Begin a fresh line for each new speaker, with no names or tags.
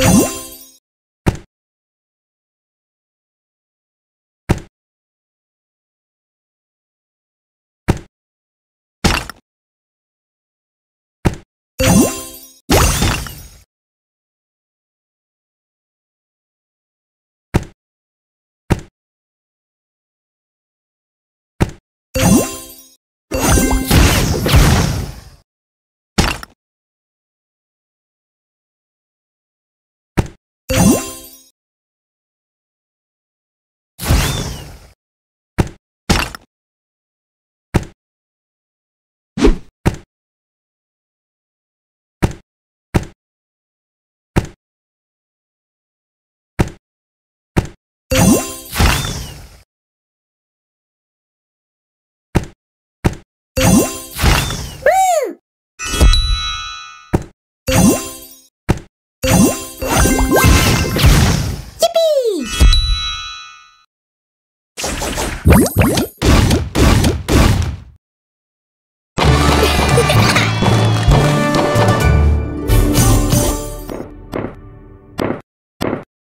Oh!